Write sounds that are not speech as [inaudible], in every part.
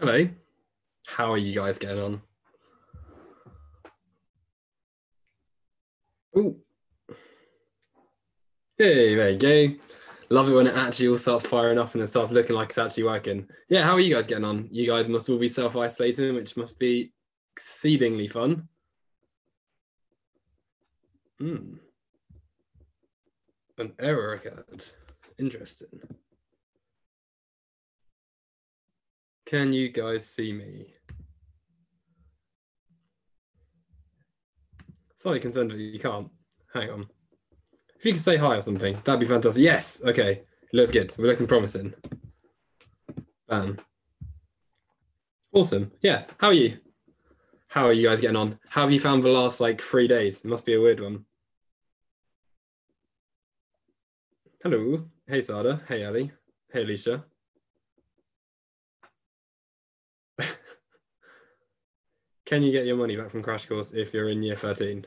Hello. How are you guys getting on? Oh. Hey, there you go. Love it when it actually all starts firing up and it starts looking like it's actually working. Yeah, how are you guys getting on? You guys must all be self-isolating, which must be exceedingly fun. Hmm. An error occurred. Interesting. Can you guys see me? Slightly concerned that you can't. Hang on. If you could say hi or something, that'd be fantastic. Yes. Okay. Looks good. We're looking promising. Bam. Awesome. Yeah. How are you? How are you guys getting on? How have you found the last like three days? It must be a weird one. Hello. Hey, Sada. Hey, Ali. Hey, Alicia. Can you get your money back from Crash Course if you're in year 13?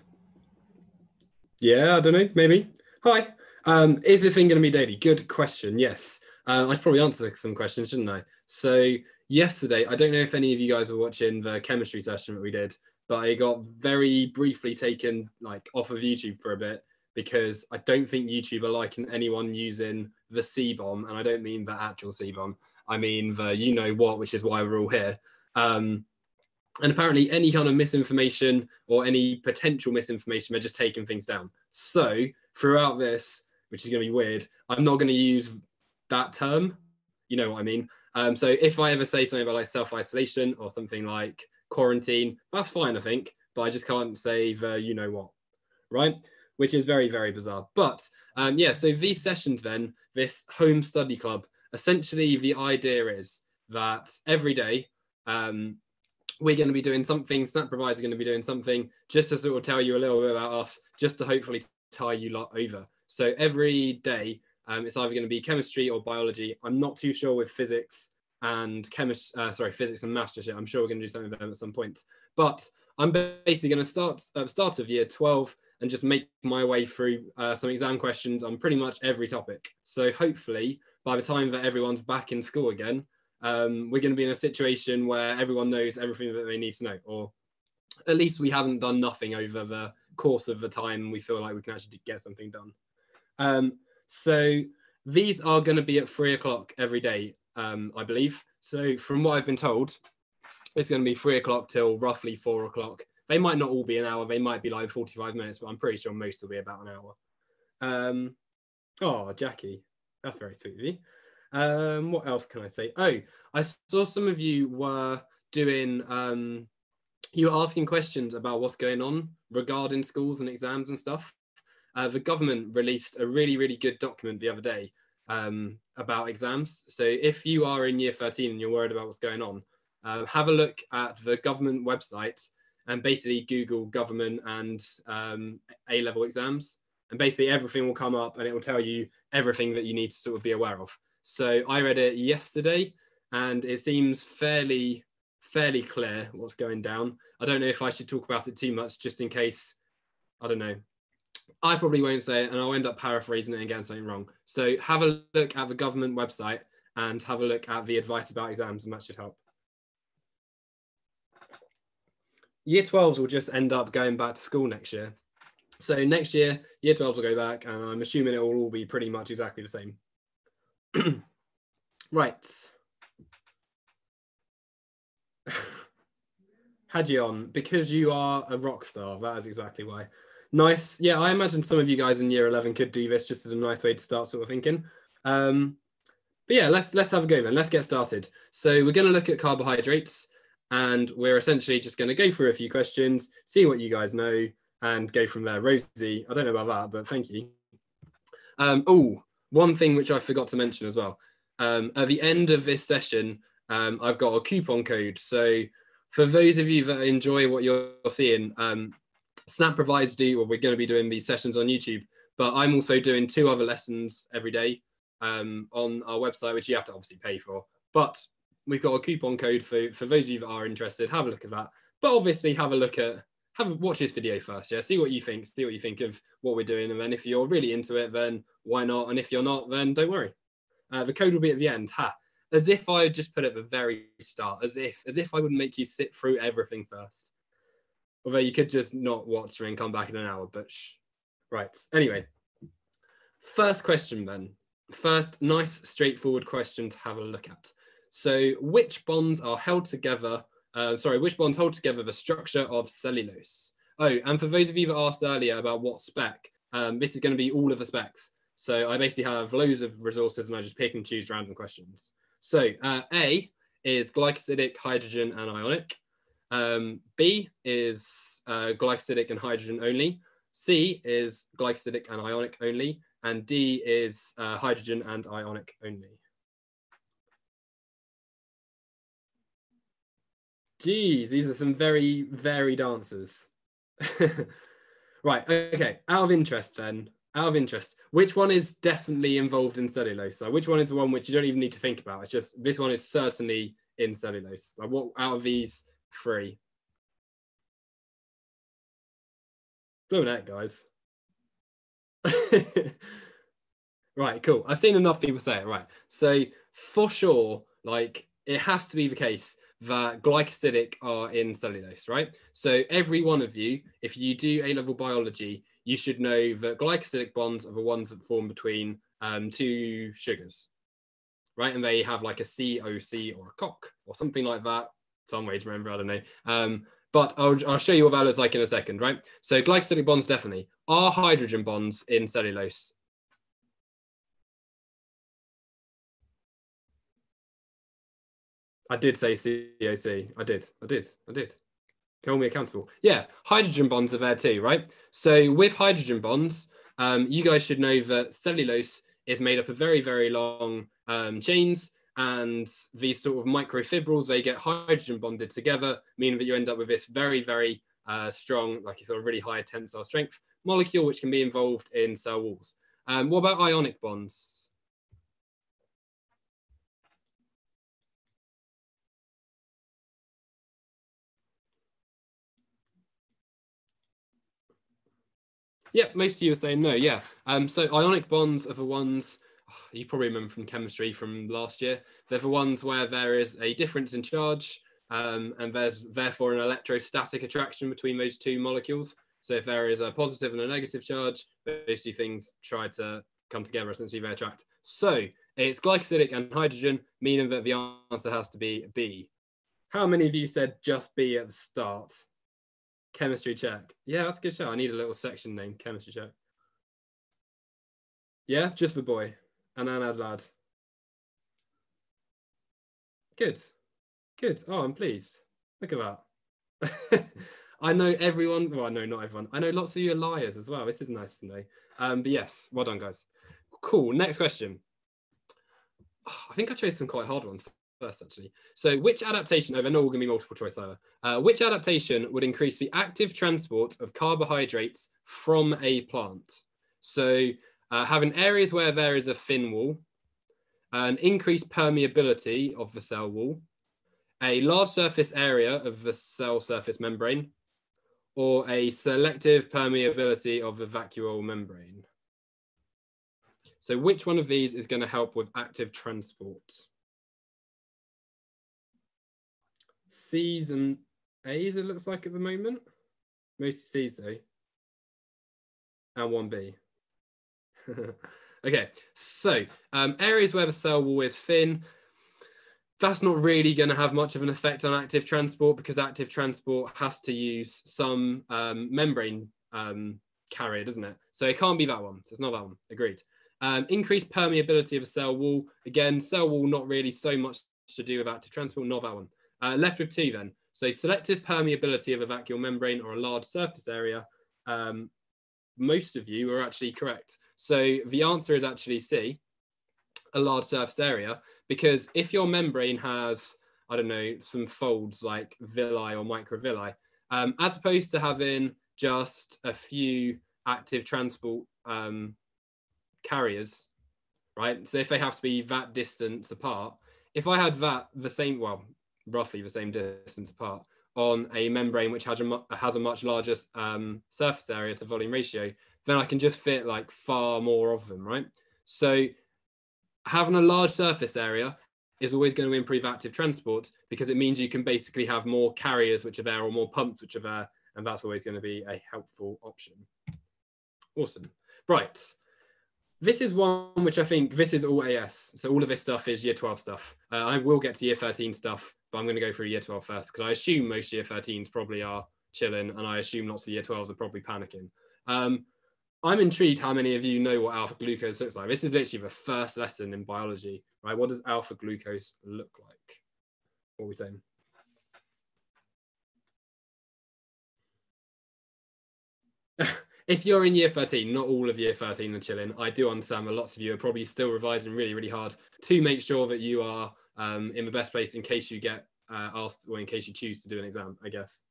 Yeah, I don't know, maybe. Hi. Um, is this thing going to be daily? Good question. Yes. Uh, I should probably answer some questions, shouldn't I? So, yesterday, I don't know if any of you guys were watching the chemistry session that we did, but I got very briefly taken like off of YouTube for a bit because I don't think YouTube are liking anyone using the C bomb, and I don't mean the actual C bomb. I mean the you know what, which is why we're all here. Um, and apparently, any kind of misinformation or any potential misinformation, they're just taking things down. So, throughout this, which is going to be weird, I'm not going to use that term. You know what I mean? Um, so, if I ever say something about like self isolation or something like quarantine, that's fine, I think. But I just can't say the you know what, right? Which is very, very bizarre. But um, yeah, so these sessions, then, this home study club, essentially the idea is that every day, um, we're going to be doing something, SnapRevise are going to be doing something just to sort of tell you a little bit about us, just to hopefully tie you lot over. So every day, um, it's either going to be chemistry or biology. I'm not too sure with physics and chemist, uh, sorry, physics and maths. I'm sure we're going to do something with them at some point. But I'm basically going to start uh, start of year 12 and just make my way through uh, some exam questions on pretty much every topic. So hopefully, by the time that everyone's back in school again, um, we're going to be in a situation where everyone knows everything that they need to know, or at least we haven't done nothing over the course of the time. We feel like we can actually get something done. Um, so these are going to be at three o'clock every day, um, I believe. So from what I've been told, it's going to be three o'clock till roughly four o'clock. They might not all be an hour. They might be like 45 minutes, but I'm pretty sure most will be about an hour. Um, oh, Jackie, that's very sweet of you. Um, what else can I say? Oh, I saw some of you were doing, um, you were asking questions about what's going on regarding schools and exams and stuff. Uh, the government released a really, really good document the other day um, about exams. So if you are in year 13 and you're worried about what's going on, uh, have a look at the government website and basically Google government and um, A level exams. And basically everything will come up and it will tell you everything that you need to sort of be aware of. So I read it yesterday, and it seems fairly fairly clear what's going down. I don't know if I should talk about it too much, just in case. I don't know. I probably won't say it, and I'll end up paraphrasing it and getting something wrong. So have a look at the government website and have a look at the advice about exams, and that should help. Year 12s will just end up going back to school next year. So next year, year 12s will go back, and I'm assuming it will all be pretty much exactly the same. [clears throat] right. [laughs] Had you on because you are a rock star. That is exactly why. Nice. Yeah, I imagine some of you guys in year 11 could do this just as a nice way to start sort of thinking. Um, but yeah, let's let's have a go then. Let's get started. So we're going to look at carbohydrates and we're essentially just going to go through a few questions, see what you guys know and go from there. Rosie, I don't know about that, but thank you. Um, oh, one thing which I forgot to mention as well. Um, at the end of this session, um, I've got a coupon code. So for those of you that enjoy what you're seeing, um, SnapRevise do, we're going to be doing these sessions on YouTube, but I'm also doing two other lessons every day um, on our website, which you have to obviously pay for. But we've got a coupon code for, for those of you that are interested. Have a look at that. But obviously, have a look at have a, watch this video first. Yeah, see what you think. See what you think of what we're doing, and then if you're really into it, then why not? And if you're not, then don't worry. Uh, the code will be at the end. Ha. as if I just put it at the very start, as if as if I would make you sit through everything first. Although you could just not watch and come back in an hour, but shh. Right. Anyway, first question then. First, nice, straightforward question to have a look at. So, which bonds are held together? Uh, sorry, which bonds hold together the structure of cellulose? Oh, and for those of you that asked earlier about what spec, um, this is going to be all of the specs. So I basically have loads of resources and I just pick and choose random questions. So uh, A is glycosidic, hydrogen, and ionic. Um, B is uh, glycosidic and hydrogen only. C is glycosidic and ionic only. And D is uh, hydrogen and ionic only. Geez, these are some very varied answers. [laughs] right, okay. Out of interest then, out of interest, which one is definitely involved in cellulose? So which one is the one which you don't even need to think about? It's just this one is certainly in cellulose. Like what out of these three? Blow that, guys. [laughs] right, cool. I've seen enough people say it. Right. So for sure, like it has to be the case that glycosidic are in cellulose, right? So every one of you, if you do A-level biology, you should know that glycosidic bonds are the ones that form between um, two sugars, right? And they have like a COC or a COC or something like that. Some way to remember, I don't know. Um, but I'll, I'll show you what that looks like in a second, right? So glycosidic bonds definitely. Are hydrogen bonds in cellulose? I did say COC. I did. I did. I did. Hold me accountable. Yeah, hydrogen bonds are there too, right? So with hydrogen bonds, um, you guys should know that cellulose is made up of very, very long um, chains and these sort of microfibrils, they get hydrogen bonded together, meaning that you end up with this very, very uh, strong, like a sort of really high tensile strength molecule, which can be involved in cell walls. Um, what about ionic bonds? Yeah, most of you are saying no. Yeah. Um, so ionic bonds are the ones oh, you probably remember from chemistry from last year. They're the ones where there is a difference in charge, um, and there's therefore an electrostatic attraction between those two molecules. So if there is a positive and a negative charge, those two things try to come together essentially they attract. So it's glycosidic and hydrogen, meaning that the answer has to be B. How many of you said just B at the start? Chemistry check. Yeah, that's a good show. I need a little section name. Chemistry check. Yeah, just for boy. And Anad lad. Good. Good. Oh, I'm pleased. Look at that. [laughs] I know everyone. Well, I know not everyone. I know lots of you are liars as well. This is nice to know. Um, but yes, well done, guys. Cool. Next question. [sighs] I think I chose some quite hard ones first, actually. So, which adaptation, oh, they're all going to be multiple choice either. Uh, which adaptation would increase the active transport of carbohydrates from a plant? So, uh, having areas where there is a thin wall, an increased permeability of the cell wall, a large surface area of the cell surface membrane, or a selective permeability of the vacuole membrane. So which one of these is going to help with active transport? C's and A's, it looks like at the moment. Most C's though. And one B. [laughs] okay, so um, areas where the cell wall is thin, that's not really going to have much of an effect on active transport because active transport has to use some um, membrane um, carrier, doesn't it? So it can't be that one. So it's not that one. Agreed. Um, increased permeability of a cell wall. Again, cell wall not really so much to do with active transport, not that one. Uh, left with two then. So selective permeability of a vacuole membrane or a large surface area. Um, most of you are actually correct. So the answer is actually C, a large surface area, because if your membrane has, I don't know, some folds like villi or microvilli, um, as opposed to having just a few active transport um, carriers, right? So if they have to be that distance apart, if I had that the same, well, roughly the same distance apart on a membrane which has a, has a much larger um, surface area to volume ratio, then I can just fit like far more of them, right? So having a large surface area is always going to improve active transport because it means you can basically have more carriers which are there or more pumps which are there, and that's always going to be a helpful option. Awesome. Right. This is one which I think this is all AS. So all of this stuff is year 12 stuff. Uh, I will get to year 13 stuff, but I'm going to go through year 12 first because I assume most year 13s probably are chilling and I assume lots of year 12s are probably panicking. Um, I'm intrigued how many of you know what alpha glucose looks like. This is literally the first lesson in biology, right? What does alpha glucose look like? What are we saying? If you're in year 13, not all of year 13 are chilling. I do understand that lots of you are probably still revising really, really hard to make sure that you are um, in the best place in case you get uh, asked or in case you choose to do an exam, I guess.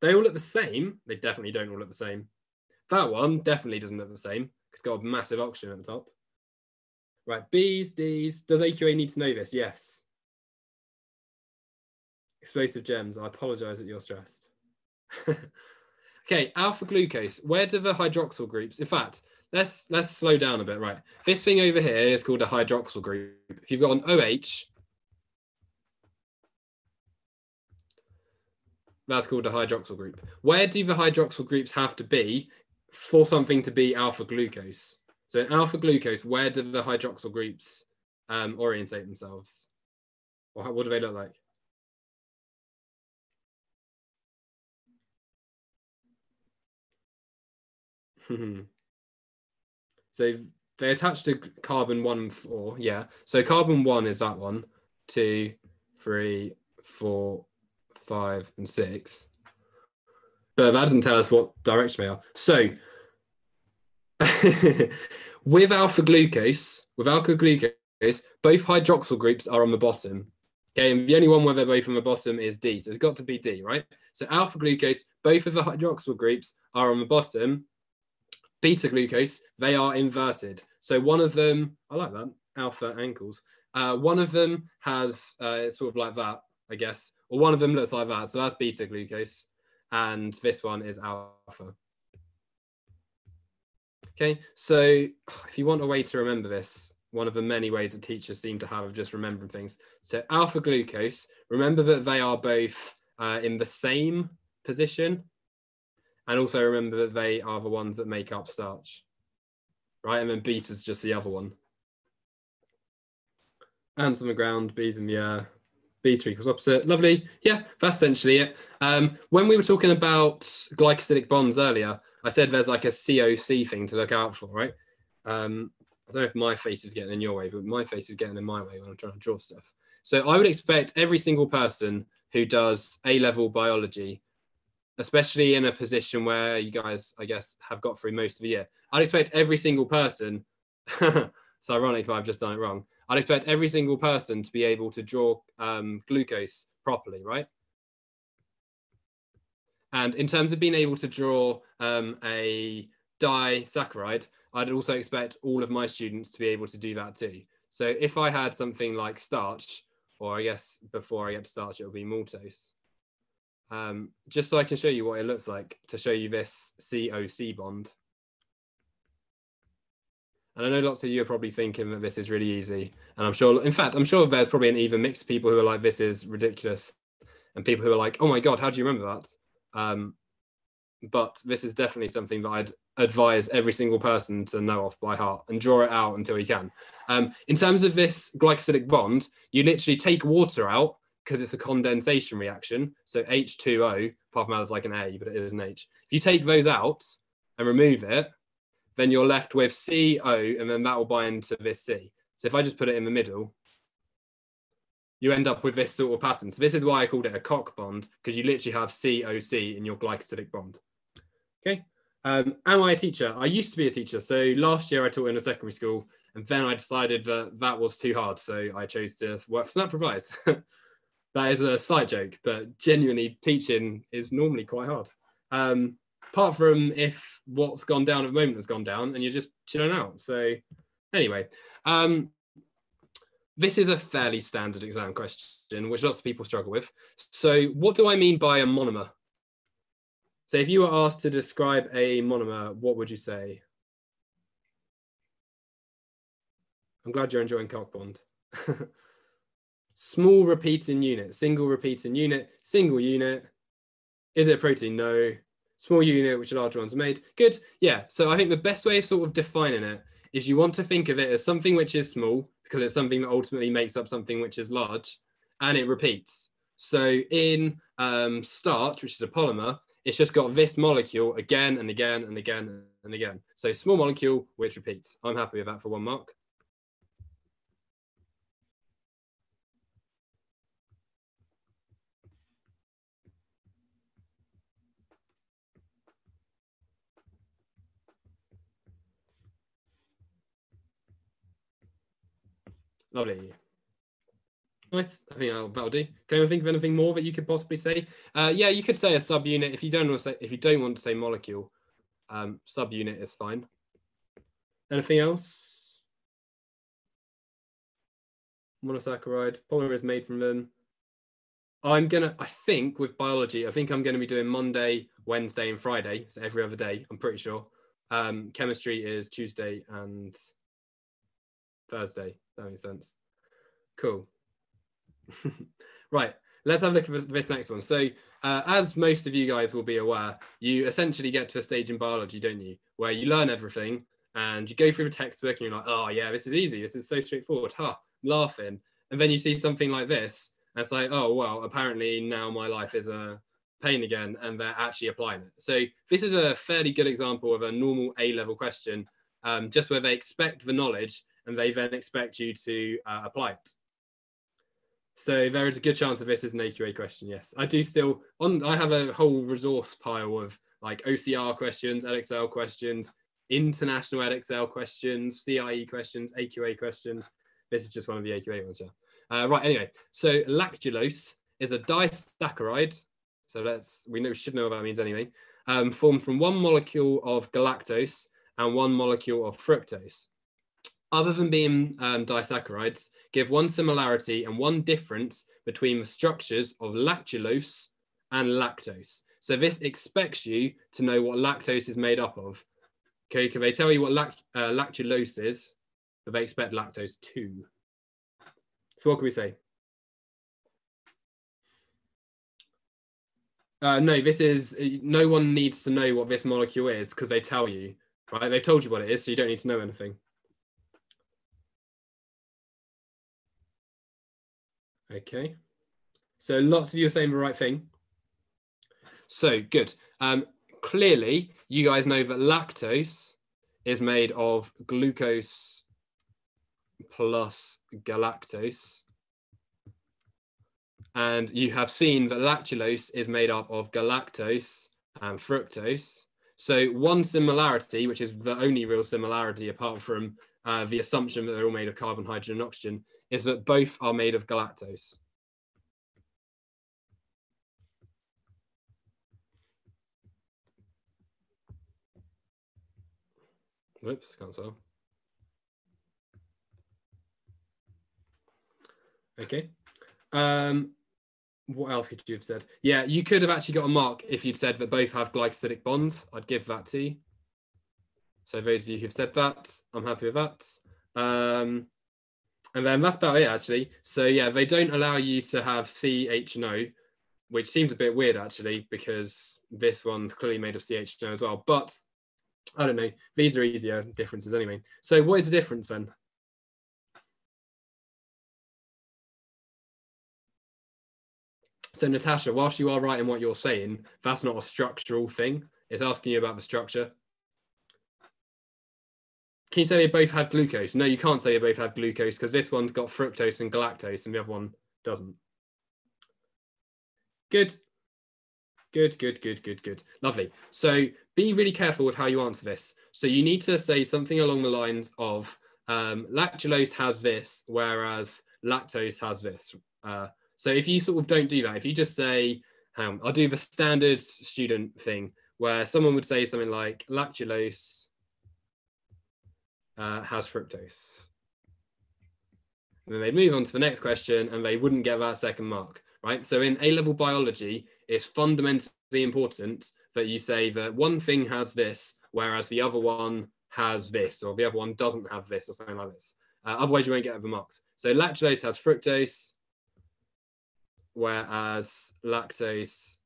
They all look the same. They definitely don't all look the same. That one definitely doesn't look the same. It's got a massive oxygen at the top. Right, B's, D's. Does AQA need to know this? Yes. Explosive gems. I apologize that you're stressed. [laughs] okay, alpha glucose. Where do the hydroxyl groups? In fact, let's let's slow down a bit. Right, this thing over here is called a hydroxyl group. If you've got an OH, that's called a hydroxyl group. Where do the hydroxyl groups have to be for something to be alpha glucose. So in alpha glucose, where do the hydroxyl groups um, orientate themselves? Or how, what do they look like? Mm-hmm. so they attach to carbon one and four, yeah. So carbon one is that one, two, three, four, five, and six. But that doesn't tell us what direction they are. So [laughs] with alpha glucose, with alpha glucose, both hydroxyl groups are on the bottom. Okay, and the only one where they're both on the bottom is D. So it's got to be D, right? So alpha glucose, both of the hydroxyl groups are on the bottom. Beta glucose, they are inverted. So one of them, I like that, alpha ankles. Uh, one of them has uh, sort of like that, I guess, or one of them looks like that. So that's beta glucose, and this one is alpha. Okay, so if you want a way to remember this, one of the many ways that teachers seem to have of just remembering things. So alpha glucose, remember that they are both uh, in the same position. And also remember that they are the ones that make up starch, right? And then beta is just the other one. Ants on the ground, bees in the air, beta equals opposite. Lovely. Yeah, that's essentially it. Um, when we were talking about glycosidic bonds earlier, I said there's like a COC thing to look out for, right? Um, I don't know if my face is getting in your way, but my face is getting in my way when I'm trying to draw stuff. So I would expect every single person who does A level biology, especially in a position where you guys, I guess, have got through most of the year, I'd expect every single person. [laughs] it's ironic if I've just done it wrong. I'd expect every single person to be able to draw um, glucose properly, right? And in terms of being able to draw um, a disaccharide, I'd also expect all of my students to be able to do that too. So if I had something like starch, or I guess before I get to starch, it would be maltose. Um, just so I can show you what it looks like to show you this COC bond. And I know lots of you are probably thinking that this is really easy. And I'm sure, in fact, I'm sure there's probably an even mix of people who are like, this is ridiculous. And people who are like, oh my God, how do you remember that? Um, but this is definitely something that I'd advise every single person to know off by heart and draw it out until you can. Um, in terms of this glycosidic bond, you literally take water out because it's a condensation reaction. So H2O, apart from that is like an A, but it is an H. If you take those out and remove it, then you're left with CO, and then that will bind to this C. So if I just put it in the middle, you end up with this sort of pattern. So this is why I called it a Koch bond, because you literally have COC in your glycosidic bond. Okay. Um, am I a teacher? I used to be a teacher. So last year I taught in a secondary school, and then I decided that that was too hard. So I chose to work for SnapRevise. [laughs] that is a side joke, but genuinely teaching is normally quite hard. Um, apart from if what's gone down at the moment has gone down and you're just chilling out. So anyway, um, this is a fairly standard exam question, which lots of people struggle with. So what do I mean by a monomer? So if you were asked to describe a monomer, what would you say? I'm glad you're enjoying Koch bond. [laughs] Small repeating unit, single repeating unit, single unit. Is it a protein? No. Small unit, which larger ones made. Good. Yeah. So I think the best way of sort of defining it is you want to think of it as something which is small because it's something that ultimately makes up something which is large and it repeats. So in um, starch, which is a polymer, it's just got this molecule again and again and again and again. So small molecule, which repeats. I'm happy with that for one mark. Lovely. Nice. I think that'll, that'll do. Can anyone think of anything more that you could possibly say? Uh, yeah, you could say a subunit if you don't want to say if you don't want to say molecule. Um, subunit is fine. Anything else? Monosaccharide polymer is made from them. I'm gonna. I think with biology, I think I'm gonna be doing Monday, Wednesday, and Friday. So every other day. I'm pretty sure. Um, chemistry is Tuesday and Thursday. That makes sense. Cool. [laughs] right, let's have a look at this next one. So, uh, as most of you guys will be aware, you essentially get to a stage in biology, don't you, where you learn everything and you go through the textbook and you're like, oh, yeah, this is easy. This is so straightforward. Ha, huh, laughing. And then you see something like this, and it's like, oh, well, apparently now my life is a pain again, and they're actually applying it. So, this is a fairly good example of a normal A level question, um, just where they expect the knowledge and they then expect you to uh, apply it. So there is a good chance that this is an AQA question. Yes, I do still on. I have a whole resource pile of like OCR questions, Edexcel questions, international Edexcel questions, CIE questions, AQA questions. This is just one of the AQA ones. Yeah. Uh, right. Anyway, so lactulose is a disaccharide. So let's we know should know what that means anyway. Um, formed from one molecule of galactose and one molecule of fructose other than being um, disaccharides, give one similarity and one difference between the structures of lactulose and lactose. So this expects you to know what lactose is made up of. Okay, can they tell you what uh, lactulose is, but they expect lactose too. So what can we say? Uh, no, this is, no one needs to know what this molecule is because they tell you, right? They've told you what it is, so you don't need to know anything. Okay. So lots of you are saying the right thing. So good. Um, clearly, you guys know that lactose is made of glucose plus galactose. And you have seen that lactulose is made up of galactose and fructose. So one similarity, which is the only real similarity apart from uh, the assumption that they're all made of carbon, hydrogen, and oxygen, is that both are made of galactose. Whoops, can't spell. Okay. Um, what else could you have said? Yeah, you could have actually got a mark if you'd said that both have glycosidic bonds. I'd give that to you. So those of you who've said that, I'm happy with that. Um, and then that's about it, actually. So yeah, they don't allow you to have C, H, and O, which seems a bit weird, actually, because this one's clearly made of CH as well. But I don't know. These are easier differences anyway. So what is the difference then? So Natasha, whilst you are writing what you're saying, that's not a structural thing. It's asking you about the structure. Can you say they both have glucose? No, you can't say they both have glucose because this one's got fructose and galactose and the other one doesn't. Good. Good, good, good, good, good. Lovely. So be really careful with how you answer this. So you need to say something along the lines of um, lactulose has this, whereas lactose has this. Uh, so if you sort of don't do that, if you just say, um, I'll do the standard student thing where someone would say something like lactulose uh, has fructose. And then they'd move on to the next question and they wouldn't get that second mark, right? So in A-level biology, it's fundamentally important that you say that one thing has this, whereas the other one has this, or the other one doesn't have this, or something like this. Uh, otherwise, you won't get the marks. So lactulose has fructose, whereas lactose,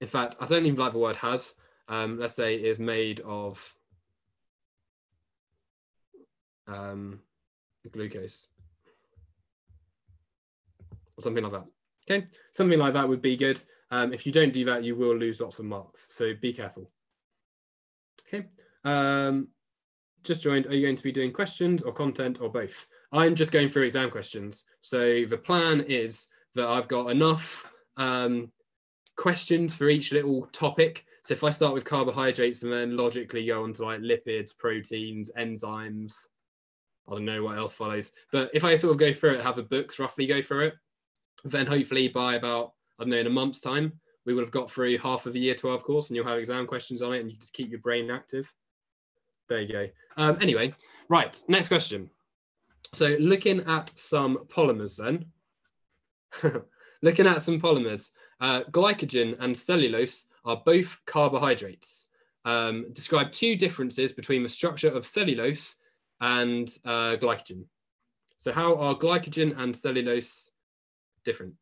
in fact, I don't even like the word has, um, let's say is made of um, glucose or something like that. Okay, something like that would be good. Um, if you don't do that, you will lose lots of marks. So be careful. Okay, um, just joined. Are you going to be doing questions or content or both? I'm just going through exam questions. So the plan is that I've got enough um, questions for each little topic. So if I start with carbohydrates and then logically go on to like lipids, proteins, enzymes, I don't know what else follows. But if I sort of go through it, have the books roughly go through it, then hopefully by about, I don't know, in a month's time, we would have got through half of the year 12 course and you'll have exam questions on it and you just keep your brain active. There you go. Um, anyway, right, next question. So looking at some polymers then, [laughs] looking at some polymers, uh, glycogen and cellulose are both carbohydrates. Um, describe two differences between the structure of cellulose and uh, glycogen. So how are glycogen and cellulose different?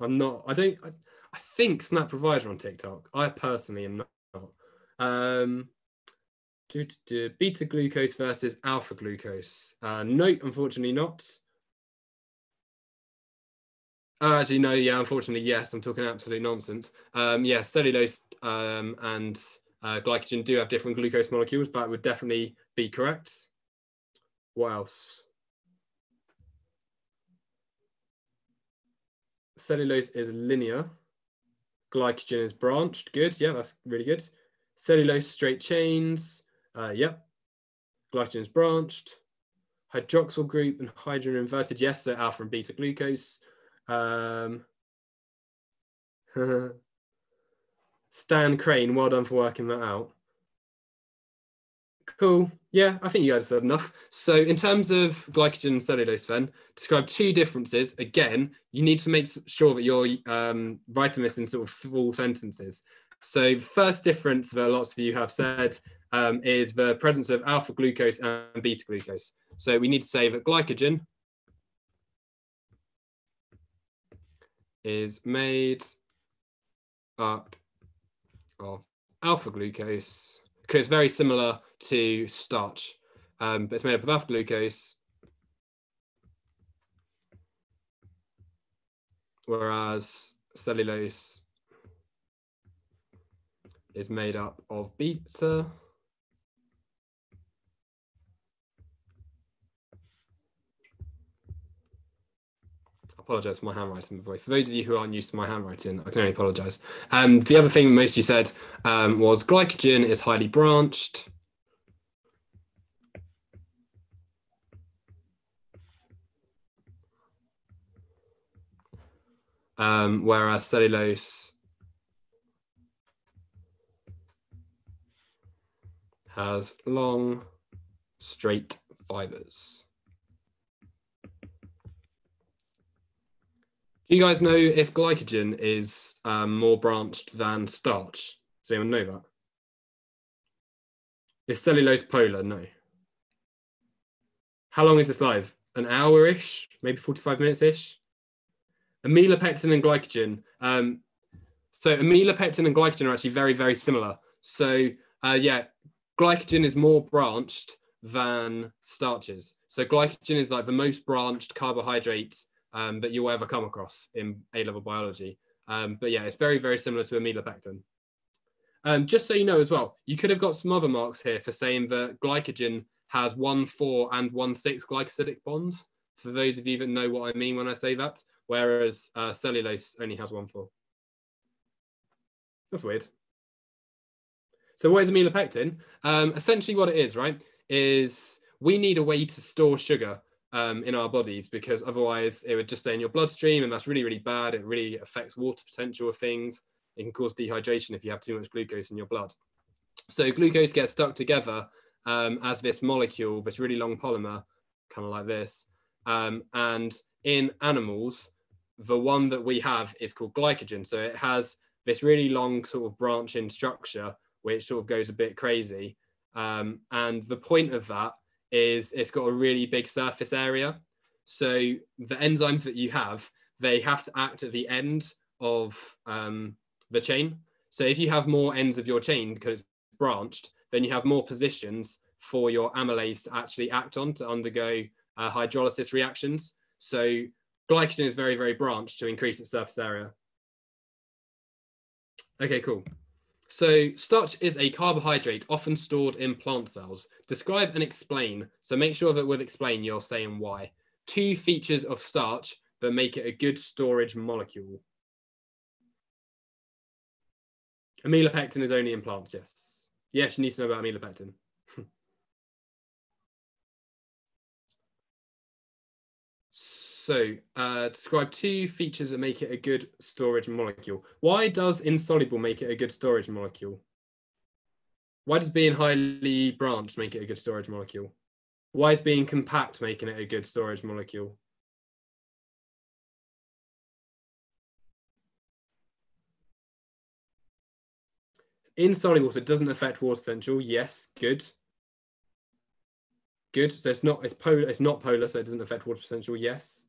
I'm not, I don't, I, I think Snap Provider on TikTok. I personally am not. Um, do, do, do, beta glucose versus alpha glucose. Uh, no, unfortunately not. Oh, actually, no, yeah, unfortunately, yes, I'm talking absolute nonsense. Um, yeah, cellulose um, and uh, glycogen do have different glucose molecules, but it would definitely be correct. What else? Cellulose is linear. Glycogen is branched. Good. Yeah, that's really good. Cellulose straight chains. Uh, yep. Glycogen is branched. Hydroxyl group and hydrogen inverted. Yes, so alpha and beta glucose. Um, [laughs] Stan Crane, well done for working that out. Cool. Yeah, I think you guys have said enough. So in terms of glycogen and cellulose then, describe two differences. Again, you need to make sure that you're um, writing this in sort of full sentences. So first difference that lots of you have said um, is the presence of alpha glucose and beta glucose. So we need to say that glycogen is made up of alpha glucose because it's very similar to starch, um, but it's made up of alpha glucose, whereas cellulose is made up of beta apologize for my handwriting, by For those of you who aren't used to my handwriting, I can only apologize. Um, the other thing most you said um, was glycogen is highly branched. Um, whereas cellulose has long, straight fibers. Do you guys know if glycogen is um, more branched than starch? Does anyone know that? Is cellulose polar? No. How long is this live? An hour-ish, maybe 45 minutes-ish? Amylopectin and glycogen. Um, so amylopectin and glycogen are actually very, very similar. So uh, yeah, glycogen is more branched than starches. So glycogen is like the most branched carbohydrate um, that you'll ever come across in A-level biology. Um, but yeah, it's very, very similar to amylopectin. Um, just so you know as well, you could have got some other marks here for saying that glycogen has one four and one six glycosidic bonds. For those of you that know what I mean when I say that, whereas uh, cellulose only has one four. That's weird. So what is amylopectin? Um, essentially what it is, right, is we need a way to store sugar um, in our bodies because otherwise it would just stay in your bloodstream and that's really, really bad. It really affects water potential of things. It can cause dehydration if you have too much glucose in your blood. So glucose gets stuck together um, as this molecule, this really long polymer, kind of like this. Um, and in animals, the one that we have is called glycogen. So it has this really long sort of branching structure, which sort of goes a bit crazy. Um, and the point of that is it's got a really big surface area. So the enzymes that you have, they have to act at the end of um, the chain. So if you have more ends of your chain because it's branched, then you have more positions for your amylase to actually act on to undergo uh, hydrolysis reactions. So glycogen is very, very branched to increase its surface area. Okay, cool. So starch is a carbohydrate often stored in plant cells. Describe and explain. So make sure that with explain, you're saying why. Two features of starch that make it a good storage molecule. Amylopectin is only in plants, yes. Yes, you need to know about amylopectin. So uh, describe two features that make it a good storage molecule. Why does insoluble make it a good storage molecule? Why does being highly branched make it a good storage molecule? Why is being compact making it a good storage molecule? Insoluble, so it doesn't affect water potential. Yes, good. Good. So it's not it's polar. It's not polar, so it doesn't affect water potential. Yes.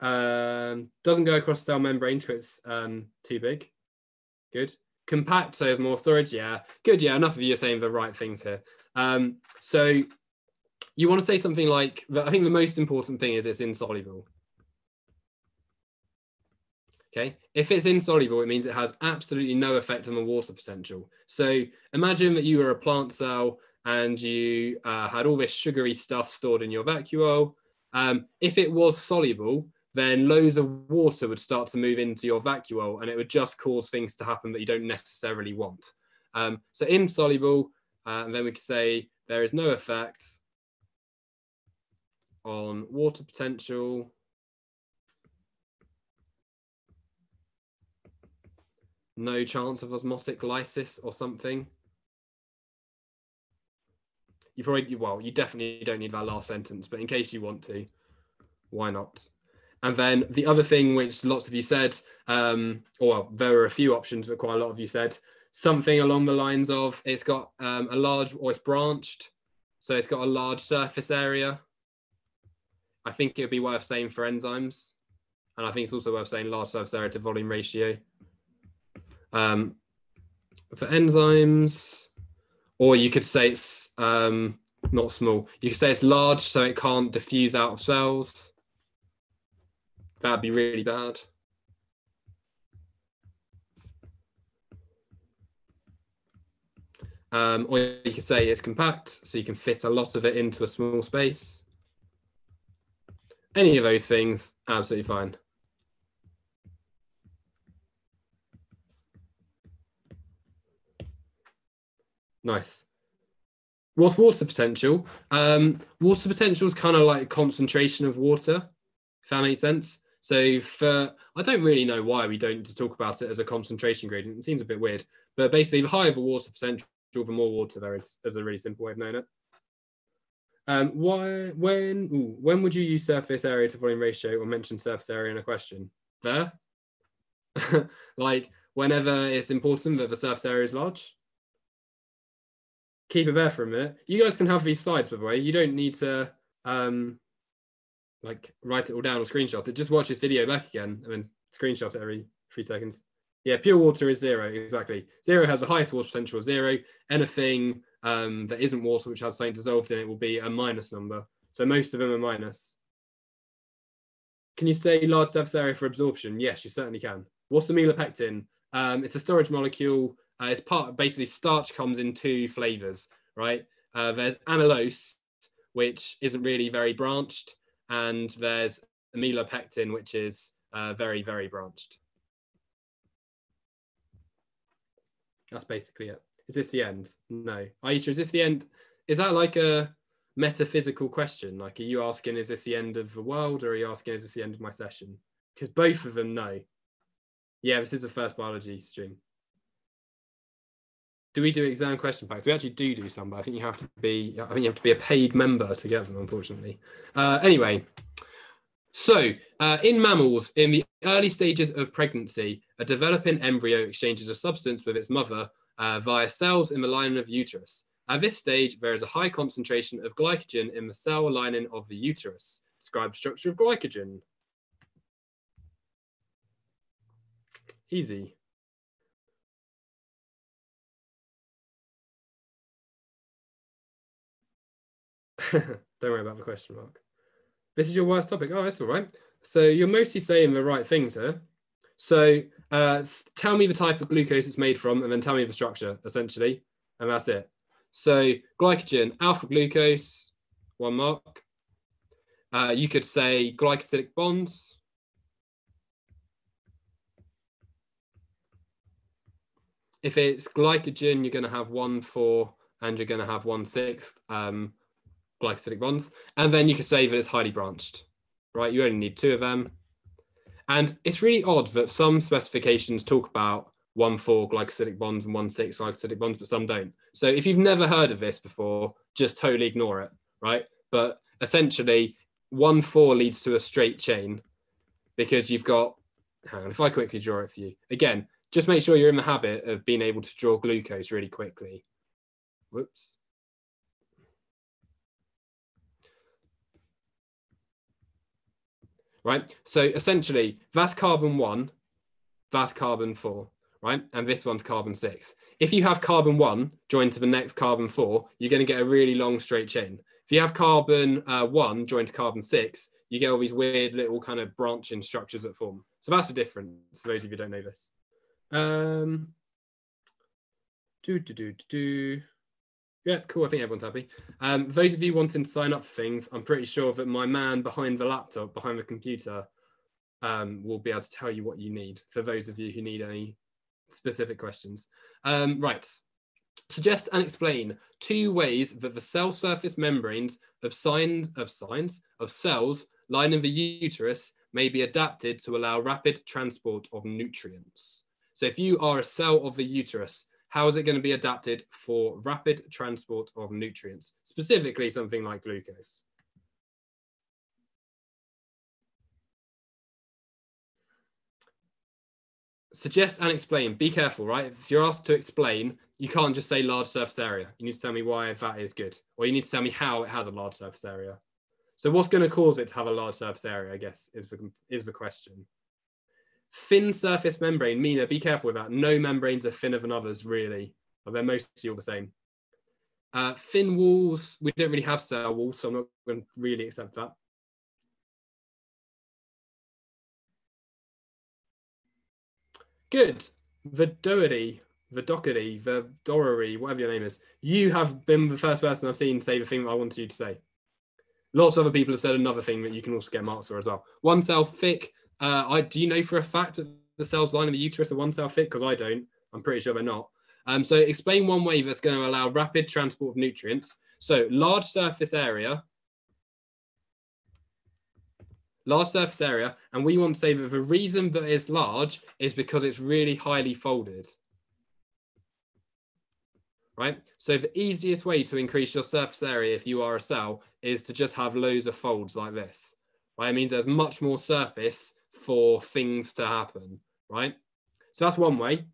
Um, doesn't go across cell membrane, so it's um, too big. Good. Compact, so more storage. Yeah. Good. Yeah. Enough of you saying the right things here. Um, so you want to say something like, I think the most important thing is it's insoluble. Okay, if it's insoluble, it means it has absolutely no effect on the water potential. So imagine that you were a plant cell and you uh, had all this sugary stuff stored in your vacuole. Um, if it was soluble, then loads of water would start to move into your vacuole and it would just cause things to happen that you don't necessarily want. Um, so insoluble, uh, and then we could say there is no effect on water potential. No chance of osmotic lysis or something. You probably, well, you definitely don't need that last sentence, but in case you want to, why not? And then the other thing, which lots of you said, um, or well, there were a few options, but quite a lot of you said something along the lines of it's got um, a large, or it's branched, so it's got a large surface area. I think it would be worth saying for enzymes, and I think it's also worth saying large surface area to volume ratio. Um, for enzymes, or you could say it's um, not small. You could say it's large, so it can't diffuse out of cells. That'd be really bad. Um, or you could say it's compact, so you can fit a lot of it into a small space. Any of those things, absolutely fine. Nice. What's water potential? Um, water potential is kind of like a concentration of water, if that makes sense. So for I don't really know why we don't talk about it as a concentration gradient. It seems a bit weird, but basically the higher the water potential, the more water there is. As a really simple way of knowing it. Um, why when ooh, when would you use surface area to volume ratio or mention surface area in a question? There, [laughs] like whenever it's important that the surface area is large. Keep it there for a minute. You guys can have these slides, by the way. You don't need to um, like write it all down or screenshot it. Just watch this video back again and then screenshot it every three seconds. Yeah, pure water is zero, exactly. Zero has the highest water potential of zero. Anything um, that isn't water, which has something dissolved in it, will be a minus number. So most of them are minus. Can you say large surface area for absorption? Yes, you certainly can. What's amylopectin? Um, it's a storage molecule. Uh, it's part, basically starch comes in two flavors, right? Uh, there's amylose, which isn't really very branched and there's amylopectin, which is uh, very, very branched. That's basically it. Is this the end? No. Aisha, is this the end? Is that like a metaphysical question? Like, are you asking, is this the end of the world, or are you asking, is this the end of my session? Because both of them, no. Yeah, this is the first biology stream. Do we do exam question packs? We actually do do some, but I think you have to be. I think you have to be a paid member to get them, unfortunately. Uh, anyway, so uh, in mammals, in the early stages of pregnancy, a developing embryo exchanges a substance with its mother uh, via cells in the lining of the uterus. At this stage, there is a high concentration of glycogen in the cell lining of the uterus. Describe the structure of glycogen. Easy. [laughs] Don't worry about the question mark. This is your worst topic. Oh, that's all right. So you're mostly saying the right things here. So uh, tell me the type of glucose it's made from, and then tell me the structure, essentially, and that's it. So glycogen, alpha glucose, one mark. Uh, you could say glycosidic bonds. If it's glycogen, you're going to have one four, and you're going to have one sixth um, glycosidic bonds. And then you can say that it's highly branched, right? You only need two of them. And it's really odd that some specifications talk about one four glycosidic bonds and one six glycosidic bonds, but some don't. So if you've never heard of this before, just totally ignore it, right? But essentially, one four leads to a straight chain because you've got, hang on, if I quickly draw it for you. Again, just make sure you're in the habit of being able to draw glucose really quickly. Whoops. Right? So essentially, that's carbon one, that's carbon four, right? And this one's carbon six. If you have carbon one joined to the next carbon four, you're going to get a really long straight chain. If you have carbon uh, one joined to carbon six, you get all these weird little kind of branching structures that form. So that's the difference, for those of you who don't know this. Um, do, do, do, do, do. Yeah, cool. I think everyone's happy. Um, those of you wanting to sign up for things, I'm pretty sure that my man behind the laptop, behind the computer, um, will be able to tell you what you need for those of you who need any specific questions. Um, right. Suggest and explain two ways that the cell surface membranes of signs of signs of cells lining the uterus may be adapted to allow rapid transport of nutrients. So if you are a cell of the uterus, how is it going to be adapted for rapid transport of nutrients, specifically something like glucose? Suggest and explain. Be careful, right? If you're asked to explain, you can't just say large surface area. You need to tell me why that is good, or you need to tell me how it has a large surface area. So what's going to cause it to have a large surface area, I guess, is the, is the question. Thin surface membrane, Mina, be careful with that. No membranes are thinner than others, really. They're mostly all the same. Uh, thin walls, we don't really have cell walls, so I'm not going to really accept that. Good. The Doherty, the Dockery, the Dorrery, whatever your name is, you have been the first person I've seen say the thing that I wanted you to say. Lots of other people have said another thing that you can also get marks for as well. One cell thick, uh, I do you know for a fact that the cells lining the uterus are one cell thick? Because I don't. I'm pretty sure they're not. Um, so explain one way that's going to allow rapid transport of nutrients. So large surface area, large surface area, and we want to say that the reason that it's large is because it's really highly folded. Right? So the easiest way to increase your surface area if you are a cell is to just have loads of folds like this. Right? It means there's much more surface for things to happen, right? So that's one way.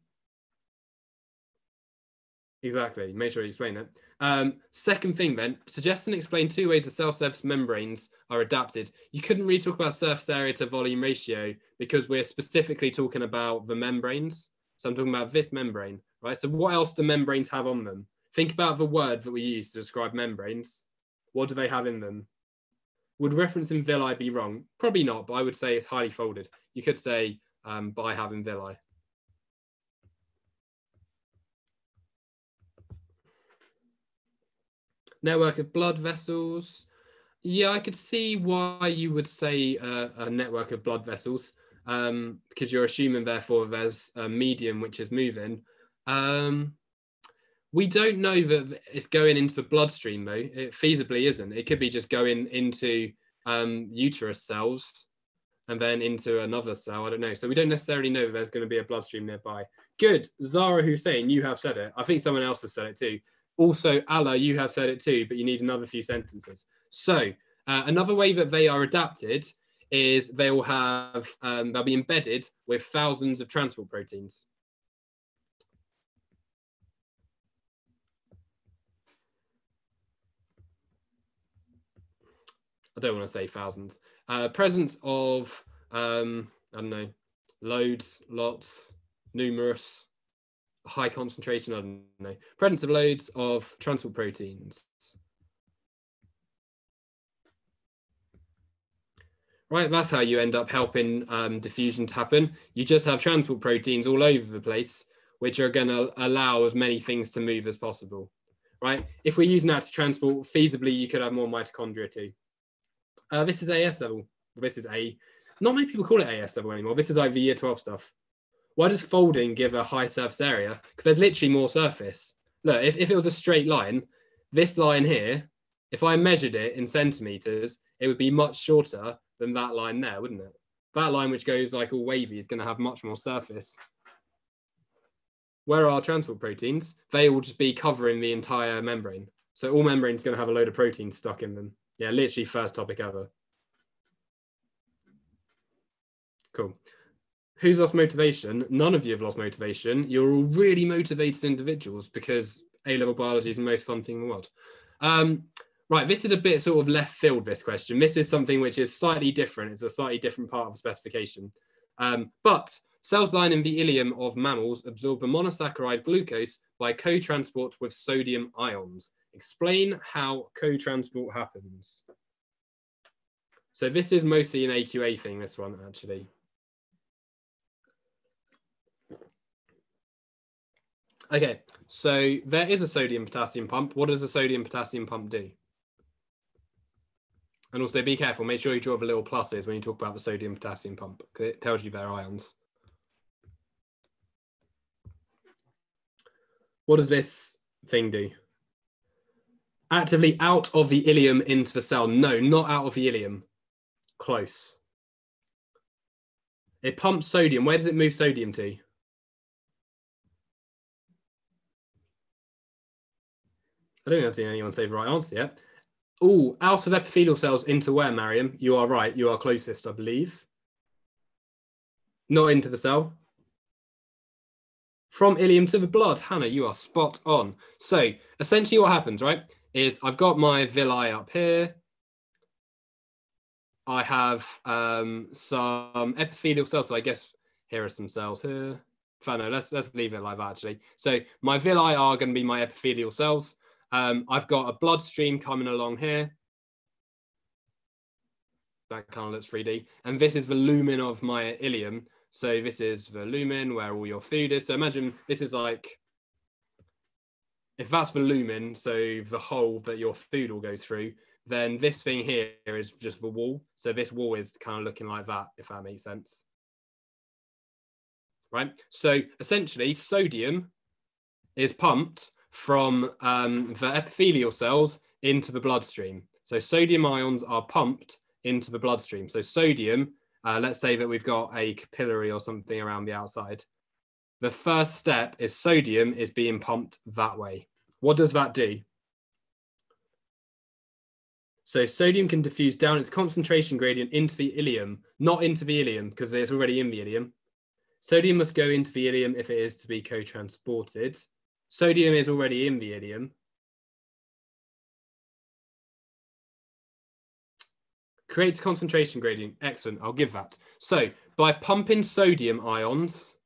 Exactly. Make sure you explain it. Um, second thing, then, suggest and explain two ways the cell surface membranes are adapted. You couldn't really talk about surface area to volume ratio because we're specifically talking about the membranes. So I'm talking about this membrane, right? So what else do membranes have on them? Think about the word that we use to describe membranes. What do they have in them? Would referencing villi be wrong? Probably not, but I would say it's highly folded. You could say um, by having villi. Network of blood vessels. Yeah, I could see why you would say uh, a network of blood vessels um, because you're assuming, therefore, there's a medium which is moving. Um, we don't know that it's going into the bloodstream though. It feasibly isn't. It could be just going into um, uterus cells and then into another cell. I don't know. So we don't necessarily know there's going to be a bloodstream nearby. Good. Zara Hussein, you have said it. I think someone else has said it too. Also, Allah, you have said it too, but you need another few sentences. So uh, another way that they are adapted is they will have, um, they'll be embedded with thousands of transport proteins. I don't want to say thousands. Uh, presence of um, I don't know, loads, lots, numerous, high concentration. I don't know. Presence of loads of transport proteins. Right, that's how you end up helping um, diffusion to happen. You just have transport proteins all over the place, which are going to allow as many things to move as possible. Right, if we're using that to transport, feasibly, you could have more mitochondria too. Uh, this is AS level. This is A. Not many people call it AS level anymore. This is like the year 12 stuff. Why does folding give a high surface area? Because there's literally more surface. Look, if, if it was a straight line, this line here, if I measured it in centimeters, it would be much shorter than that line there, wouldn't it? That line, which goes like all wavy, is going to have much more surface. Where are transport proteins? They will just be covering the entire membrane. So all membranes going to have a load of proteins stuck in them. Yeah, literally first topic ever. Cool. Who's lost motivation? None of you have lost motivation. You're all really motivated individuals because A-level biology is the most fun thing in the world. Um, right, this is a bit sort of left field, this question. This is something which is slightly different. It's a slightly different part of the specification. Um, but cells lining the ileum of mammals absorb the monosaccharide glucose by co-transport with sodium ions. Explain how co-transport happens. So this is mostly an AQA thing, this one, actually. Okay, so there is a sodium potassium pump. What does a sodium potassium pump do? And also be careful, make sure you draw the little pluses when you talk about the sodium potassium pump, because it tells you their ions. What does this thing do? Actively out of the ileum into the cell. No, not out of the ileum. Close. It pumps sodium. Where does it move sodium to? I don't think I've seen anyone say the right answer yet. Oh, out of epithelial cells into where, Mariam? You are right. You are closest, I believe. Not into the cell. From ileum to the blood. Hannah, you are spot on. So essentially what happens, right, is I've got my villi up here. I have um, some epithelial cells. So I guess here are some cells here. Fine, no, let's let's leave it like that actually. So my villi are going to be my epithelial cells. Um, I've got a bloodstream coming along here. That kind of looks 3D. And this is the lumen of my ileum. So this is the lumen where all your food is. So imagine this is like, if that's the lumen, so the hole that your food will go through, then this thing here is just the wall. So this wall is kind of looking like that, if that makes sense. Right. So essentially sodium is pumped from um, the epithelial cells into the bloodstream. So sodium ions are pumped into the bloodstream. So sodium, uh, let's say that we've got a capillary or something around the outside. The first step is sodium is being pumped that way. What does that do? So sodium can diffuse down its concentration gradient into the ileum, not into the ileum because it's already in the ileum. Sodium must go into the ileum if it is to be co-transported. Sodium is already in the ileum. Creates concentration gradient. Excellent. I'll give that. So by pumping sodium ions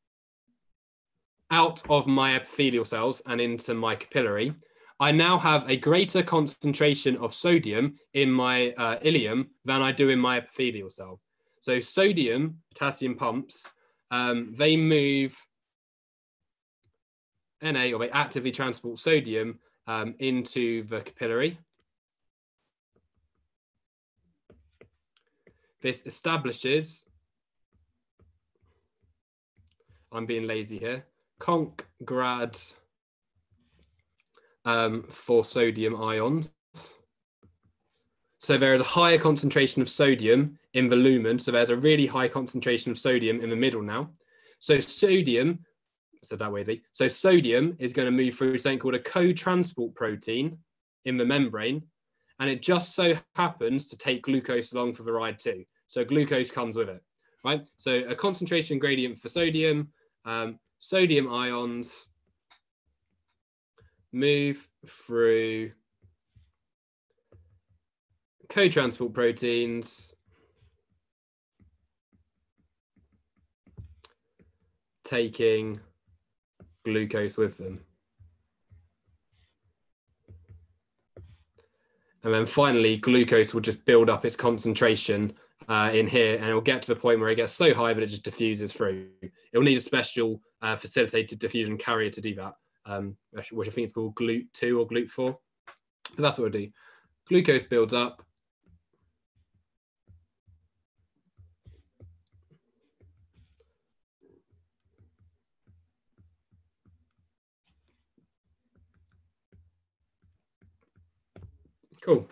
out of my epithelial cells and into my capillary, I now have a greater concentration of sodium in my uh, ileum than I do in my epithelial cell. So sodium, potassium pumps, um, they move Na, or they actively transport sodium um, into the capillary. This establishes, I'm being lazy here, conc grad um, for sodium ions. So there is a higher concentration of sodium in the lumen. So there's a really high concentration of sodium in the middle now. So sodium said that weirdly. So sodium is going to move through something called a co-transport protein in the membrane, and it just so happens to take glucose along for the ride too. So glucose comes with it, right? So a concentration gradient for sodium, um, sodium ions move through co-transport proteins taking glucose with them. And then finally, glucose will just build up its concentration uh, in here and it will get to the point where it gets so high, but it just diffuses through. It will need a special uh, facilitated diffusion carrier to do that, um, which I think is called GLUT2 or GLUT4. But that's what it'll do. Glucose builds up. Cool.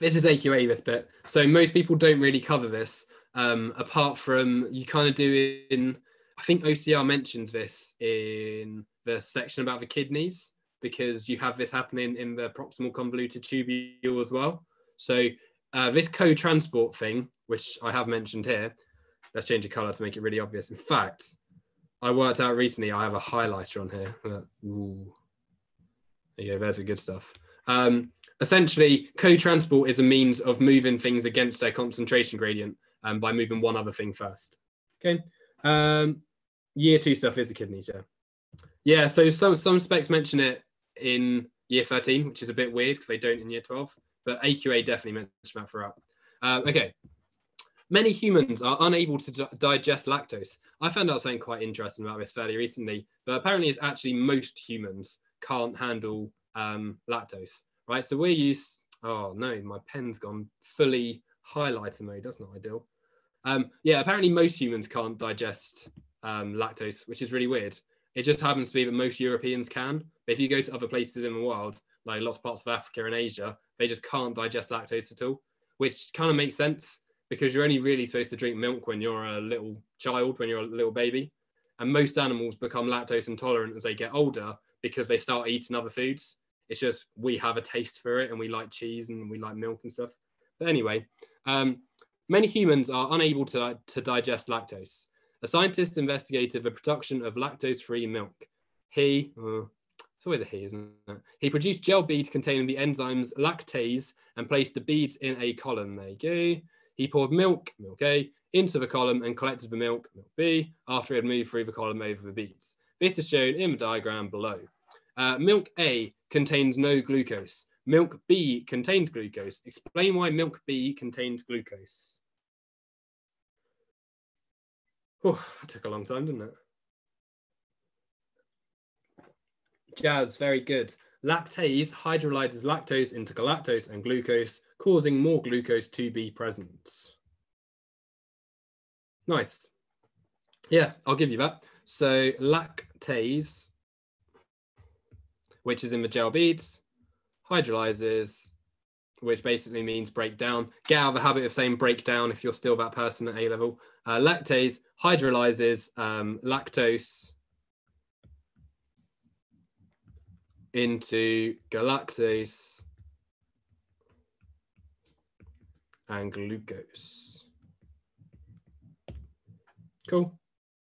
This is AQA, this bit. So most people don't really cover this, um, apart from you kind of do in, I think OCR mentions this in the section about the kidneys, because you have this happening in the proximal convoluted tubule as well. So uh, this co-transport thing, which I have mentioned here, let's change the color to make it really obvious. In fact, I worked out recently, I have a highlighter on here. Ooh. There you go, there's the good stuff. Um, essentially, co-transport is a means of moving things against their concentration gradient um, by moving one other thing first. Okay. Um, year two stuff is the kidneys, yeah. Yeah, so some, some specs mention it in year 13, which is a bit weird because they don't in year 12, but AQA definitely mentioned that throughout. Uh, okay. Many humans are unable to digest lactose. I found out something quite interesting about this fairly recently, but apparently it's actually most humans can't handle um, lactose, right? So we're used, oh no, my pen's gone fully highlighter mode. That's not ideal. Um, yeah, apparently most humans can't digest um, lactose, which is really weird. It just happens to be that most Europeans can. But if you go to other places in the world, like lots of parts of Africa and Asia, they just can't digest lactose at all, which kind of makes sense because you're only really supposed to drink milk when you're a little child, when you're a little baby. And most animals become lactose intolerant as they get older because they start eating other foods. It's just we have a taste for it and we like cheese and we like milk and stuff. But anyway, um, many humans are unable to, to digest lactose. A scientist investigated the production of lactose-free milk. He, uh, it's always a he, isn't it? He produced gel beads containing the enzymes lactase and placed the beads in a column. There you go. He poured milk, milk A, into the column and collected the milk, milk B, after he had moved through the column over the beads. This is shown in the diagram below. Uh, milk A contains no glucose. Milk B contained glucose. Explain why milk B contained glucose. Oh, that took a long time, didn't it? Jazz, very good. Lactase hydrolyzes lactose into galactose and glucose, causing more glucose to be present. Nice. Yeah, I'll give you that. So lactase, which is in the gel beads, hydrolyzes, which basically means break down. Get out of the habit of saying break down if you're still that person at A level. Uh, lactase hydrolyzes um, lactose into galactose and glucose. Cool.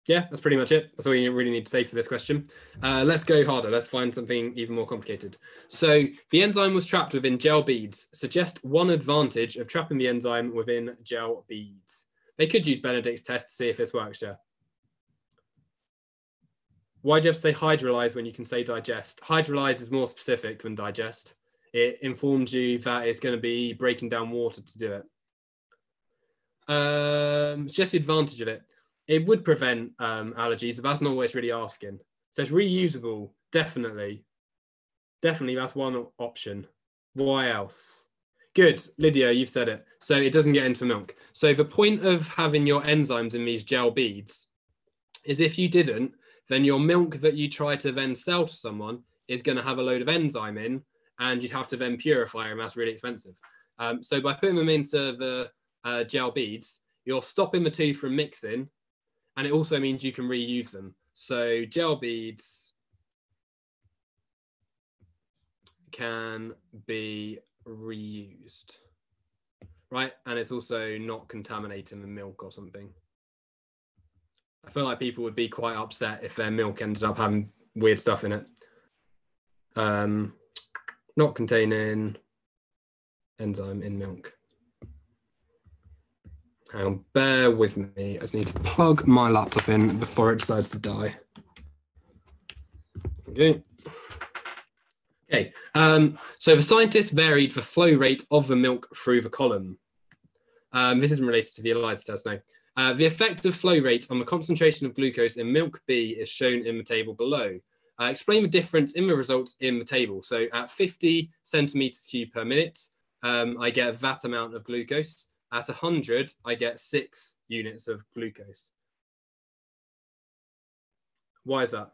Yeah, that's pretty much it. That's all you really need to say for this question. Uh, let's go harder. Let's find something even more complicated. So the enzyme was trapped within gel beads. Suggest one advantage of trapping the enzyme within gel beads. They could use Benedict's test to see if this works, yeah. Why do you have to say hydrolyze when you can say digest? Hydrolyze is more specific than digest. It informs you that it's going to be breaking down water to do it. Um, it's just the advantage of it it would prevent um, allergies, but that's not what it's really asking. So it's reusable, definitely. Definitely, that's one option. Why else? Good, Lydia, you've said it. So it doesn't get into milk. So the point of having your enzymes in these gel beads is if you didn't, then your milk that you try to then sell to someone is going to have a load of enzyme in, and you'd have to then purify them. That's really expensive. Um, so by putting them into the uh, gel beads, you're stopping the two from mixing and it also means you can reuse them. So gel beads can be reused, right? And it's also not contaminating the milk or something. I feel like people would be quite upset if their milk ended up having weird stuff in it. Um, not containing enzyme in milk. Hang on, bear with me. I just need to plug my laptop in before it decides to die. Okay. Okay. Um, so the scientists varied the flow rate of the milk through the column. Um, this isn't related to the ELISA test, no. Uh, the effect of flow rate on the concentration of glucose in milk B is shown in the table below. Uh, explain the difference in the results in the table. So at 50 centimeters cubed per minute, um, I get that amount of glucose. At 100, I get six units of glucose. Why is that?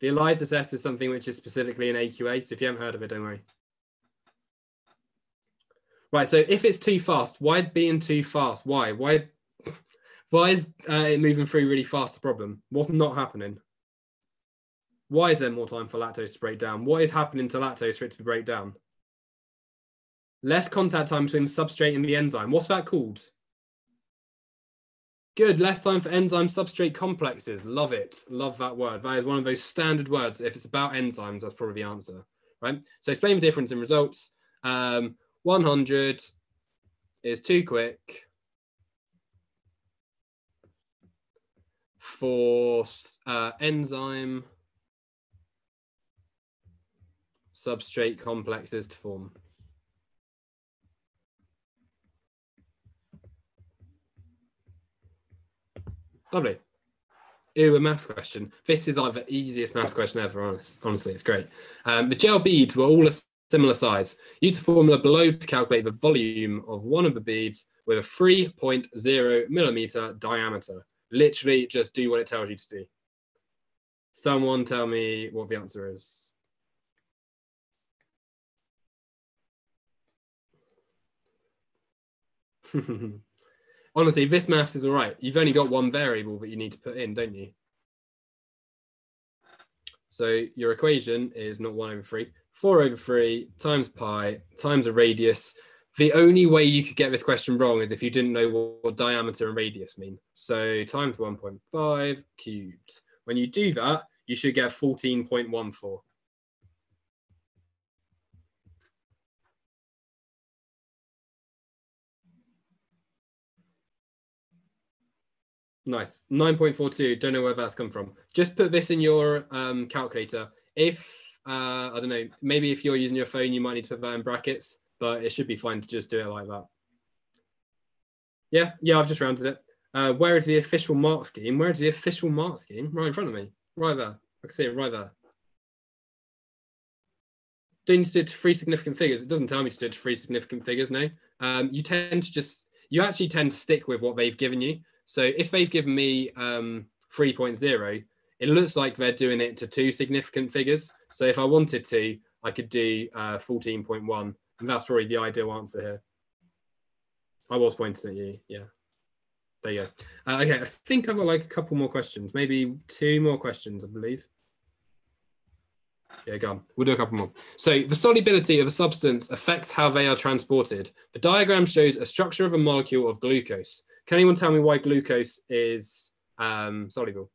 The ELISA test is something which is specifically an AQA, so if you haven't heard of it, don't worry. Right, so if it's too fast, why being too fast? Why? Why [laughs] why is uh, it moving through really fast the problem? What's not happening? Why is there more time for lactose to break down? What is happening to lactose for it to break down? Less contact time between the substrate and the enzyme. What's that called? Good, less time for enzyme substrate complexes. Love it. Love that word. That is one of those standard words. If it's about enzymes, that's probably the answer, right? So explain the difference in results. Um, 100 is too quick for uh, enzyme substrate complexes to form. Lovely. Ew, a maths question. This is like the easiest maths question ever, honest, honestly, it's great. Um, the gel beads were all a similar size. Use the formula below to calculate the volume of one of the beads with a 3.0 millimeter diameter. Literally just do what it tells you to do. Someone tell me what the answer is. [laughs] Honestly, this maths is all right. You've only got one variable that you need to put in, don't you? So your equation is not 1 over 3. 4 over 3 times pi times a radius. The only way you could get this question wrong is if you didn't know what, what diameter and radius mean. So times 1.5 cubed. When you do that, you should get 14.14. Nice. 9.42. Don't know where that's come from. Just put this in your um, calculator. If, uh, I don't know, maybe if you're using your phone, you might need to put that in brackets, but it should be fine to just do it like that. Yeah, yeah, I've just rounded it. Uh, where is the official mark scheme? Where is the official mark scheme? Right in front of me. Right there. I can see it right there. Do you need to do it to three significant figures? It doesn't tell me to do it to three significant figures, no. Um, you tend to just, you actually tend to stick with what they've given you. So if they've given me um, 3.0, it looks like they're doing it to two significant figures. So if I wanted to, I could do uh, 14.1, and that's probably the ideal answer here. I was pointing at you, yeah. There you go. Uh, okay, I think I've got like a couple more questions, maybe two more questions, I believe. Yeah, go on. We'll do a couple more. So the solubility of a substance affects how they are transported. The diagram shows a structure of a molecule of glucose. Can anyone tell me why glucose is um, soluble?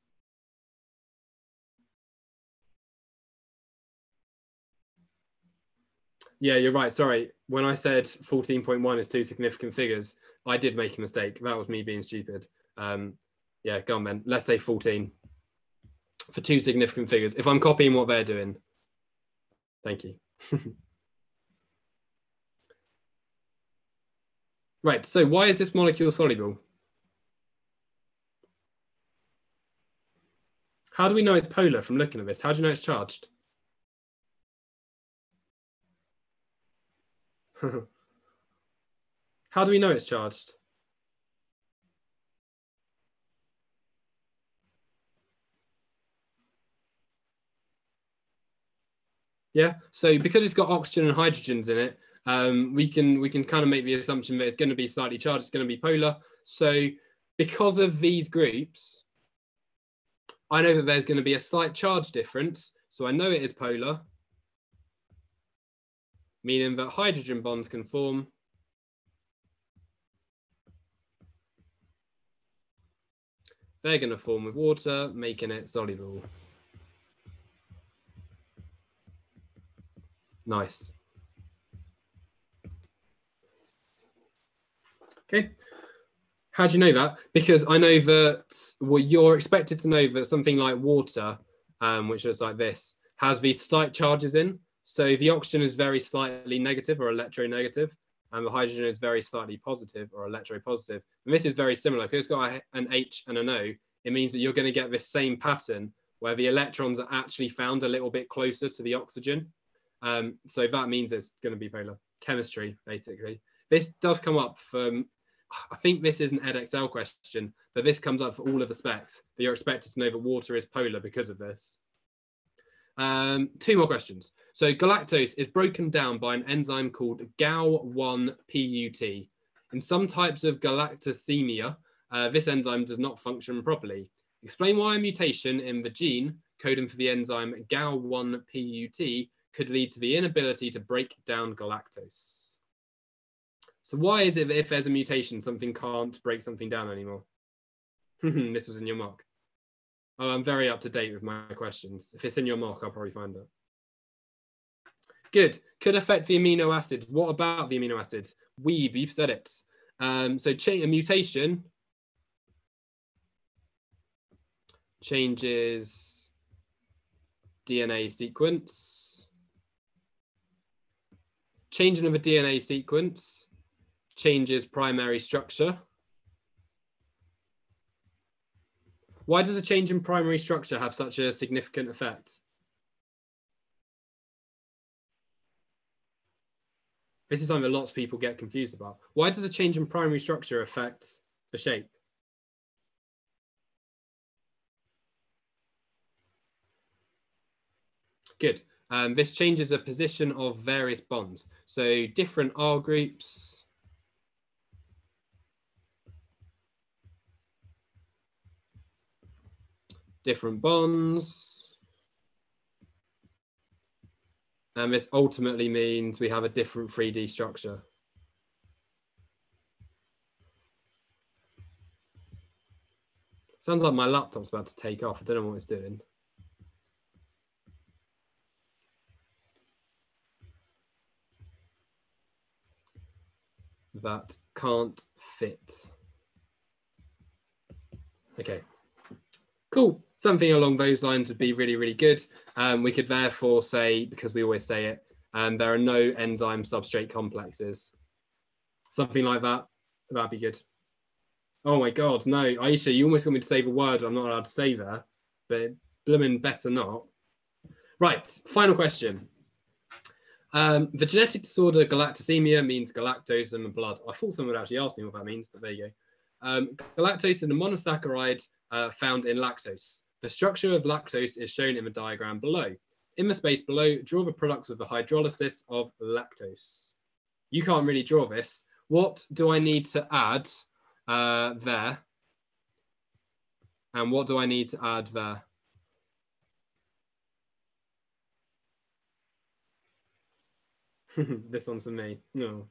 Yeah, you're right. Sorry. When I said 14.1 is two significant figures, I did make a mistake. That was me being stupid. Um, yeah, go on, then. Let's say 14 for two significant figures. If I'm copying what they're doing, thank you. [laughs] Right, so why is this molecule soluble? How do we know it's polar from looking at this? How do you know it's charged? [laughs] How do we know it's charged? Yeah, so because it's got oxygen and hydrogens in it, um, we can we can kind of make the assumption that it's going to be slightly charged, it's going to be polar. So because of these groups, I know that there's going to be a slight charge difference. So I know it is polar, meaning that hydrogen bonds can form. They're going to form with water, making it soluble. Nice. Okay. How do you know that? Because I know that well, you're expected to know that something like water, um, which looks like this, has these slight charges in. So the oxygen is very slightly negative or electronegative, and the hydrogen is very slightly positive or electropositive. And this is very similar because it's got an H and an O. It means that you're going to get this same pattern where the electrons are actually found a little bit closer to the oxygen. Um, so that means it's going to be polar chemistry, basically. This does come up from, I think this is an Edexcel question, but this comes up for all of the specs that you're expected to know that water is polar because of this. Um, two more questions. So galactose is broken down by an enzyme called GAL1-PUT. In some types of galactosemia, uh, this enzyme does not function properly. Explain why a mutation in the gene coding for the enzyme GAL1-PUT could lead to the inability to break down galactose. So why is it that if there's a mutation, something can't break something down anymore? [laughs] this was in your mock. Oh, I'm very up to date with my questions. If it's in your mock, I'll probably find it. Good. Could affect the amino acid. What about the amino acids? Weeb, you've said it. Um, so a mutation changes DNA sequence. Changing of a DNA sequence changes primary structure. Why does a change in primary structure have such a significant effect? This is something lots of people get confused about. Why does a change in primary structure affect the shape? Good. Um, this changes the position of various bonds. So different R groups. Different bonds. And this ultimately means we have a different 3D structure. Sounds like my laptop's about to take off. I don't know what it's doing. that can't fit. Okay, cool. Something along those lines would be really, really good. Um, we could therefore say, because we always say it, um, there are no enzyme substrate complexes. Something like that, that'd be good. Oh my God, no, Aisha, you almost want me to save the word I'm not allowed to save her, but blooming better not. Right, final question. Um, the genetic disorder galactosemia means galactose in the blood. I thought someone would actually ask me what that means, but there you go. Um, galactose is a monosaccharide uh, found in lactose. The structure of lactose is shown in the diagram below. In the space below, draw the products of the hydrolysis of lactose. You can't really draw this. What do I need to add uh, there? And what do I need to add there? [laughs] this one's for me. No.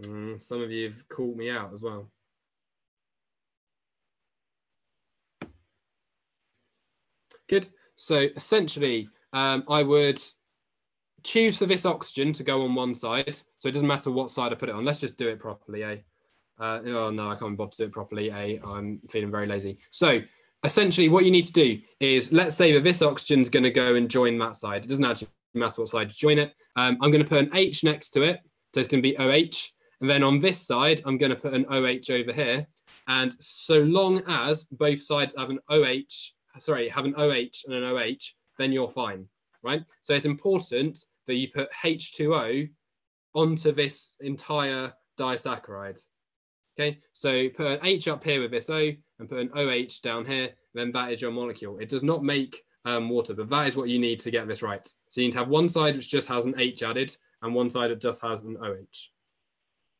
Mm, some of you have called me out as well. Good. So essentially, um, I would choose for this oxygen to go on one side. So it doesn't matter what side I put it on. Let's just do it properly, eh? Uh, oh no, I can't bother to do it properly, eh? I'm feeling very lazy. So essentially what you need to do is let's say that this oxygen is going to go and join that side. It doesn't actually matter what side you join it. Um, I'm going to put an H next to it. So it's going to be OH. And then on this side, I'm going to put an OH over here. And so long as both sides have an OH, sorry, have an OH and an OH, then you're fine, right? So it's important that you put H2O onto this entire disaccharide. Okay, so put an H up here with this O and put an OH down here, then that is your molecule. It does not make um, water, but that is what you need to get this right. So you need to have one side which just has an H added and one side that just has an OH.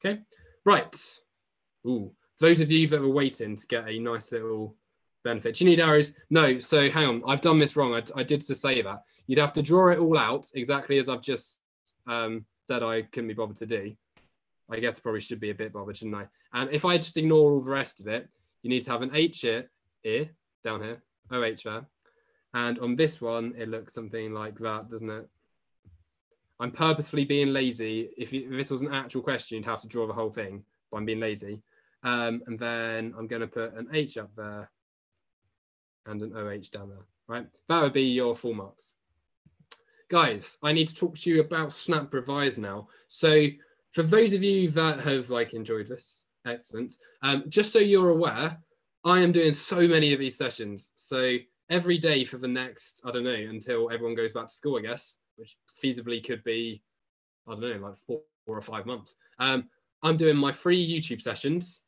Okay, right. Ooh, those of you that were waiting to get a nice little benefit. Do you need arrows? No, so hang on, I've done this wrong. I, I did to say that. You'd have to draw it all out exactly as I've just um, said I couldn't be bothered to do. I guess I probably should be a bit bothered, shouldn't I? And if I just ignore all the rest of it, you need to have an H here, here down here, OH there. And on this one, it looks something like that, doesn't it? I'm purposefully being lazy. If, you, if this was an actual question, you'd have to draw the whole thing, but I'm being lazy. Um, and then I'm going to put an H up there and an OH down there, right? That would be your full marks. Guys, I need to talk to you about SnapRevise now. So for those of you that have like enjoyed this, excellent. Um, just so you're aware, I am doing so many of these sessions. So every day for the next, I don't know, until everyone goes back to school, I guess, which feasibly could be, I don't know, like four, or five months. Um, I'm doing my free YouTube sessions.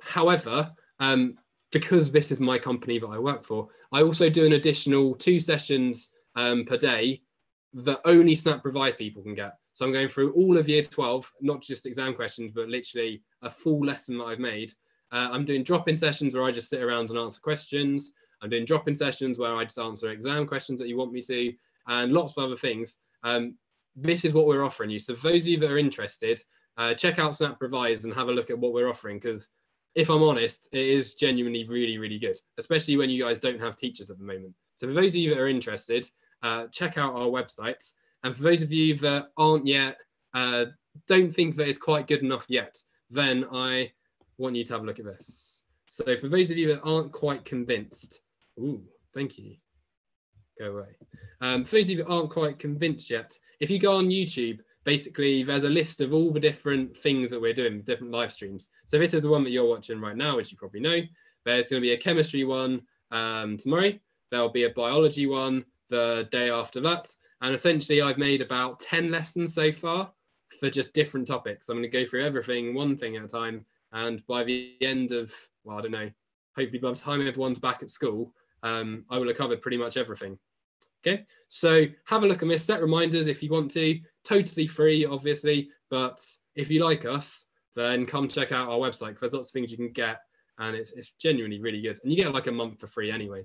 However, um, because this is my company that I work for, I also do an additional two sessions um, per day that only SnapRevise people can get. So I'm going through all of year 12, not just exam questions, but literally a full lesson that I've made. Uh, I'm doing drop-in sessions where I just sit around and answer questions. I'm doing drop-in sessions where I just answer exam questions that you want me to, and lots of other things. Um, this is what we're offering you. So for those of you that are interested, uh, check out SnapRevise and have a look at what we're offering because if I'm honest, it is genuinely really, really good, especially when you guys don't have teachers at the moment. So for those of you that are interested, uh, check out our website. And for those of you that aren't yet, uh, don't think that it's quite good enough yet, then I want you to have a look at this. So for those of you that aren't quite convinced, ooh, thank you. Go away. Um, for those of you aren't quite convinced yet, if you go on YouTube, basically there's a list of all the different things that we're doing, different live streams. So this is the one that you're watching right now, which you probably know. There's going to be a chemistry one um, tomorrow. There'll be a biology one the day after that. And essentially, I've made about 10 lessons so far for just different topics. I'm going to go through everything one thing at a time. And by the end of, well, I don't know, hopefully by the time everyone's back at school, um, I will have covered pretty much everything. Okay, so have a look at this, set reminders if you want to, totally free, obviously. But if you like us, then come check out our website. because There's lots of things you can get, and it's, it's genuinely really good. And you get like a month for free anyway.